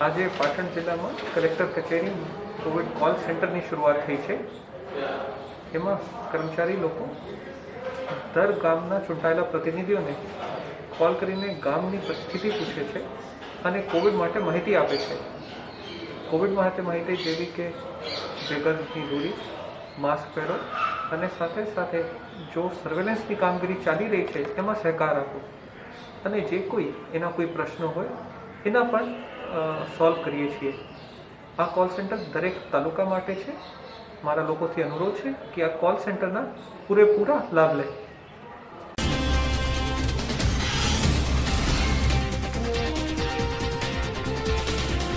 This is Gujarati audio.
આજે પાટણ જિલ્લામાં કલેક્ટર કચેરીમાં કોવિડ કોલ સેન્ટરની શરૂઆત થઈ છે. એમાં કર્મચારી લોકો દર ગામના ચૂંટાયેલા પ્રતિનિધિઓને કોલ કરીને ગામની પરિસ્થિતિ પૂછે છે અને કોવિડ માટે માહિતી આપે છે. કોવિડ માટે માહિતી જેવી કે ભેગરની દૂરી, માસ્ક પહેરો અને સાથે સાથે જો સર્વેલન્સની કામગીરી ચાલી રહી છે, એમાં સહકાર આપો. અને જે કોઈ એના કોઈ પ્રશ્નો હોય, એના પણ સોલ્વ કરીએ છીએ. આ કોલ સેન્ટર દરેક તાલુકા માટે છે. મારા લોકોથી અનુરોધ છે કે આ કોલ સેન્ટરના પૂરેપૂરા લાભ લે.